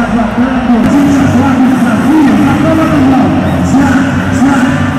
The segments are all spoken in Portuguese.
atacando, se desafia, na cama do gol. Zá, zá.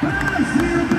Brasil!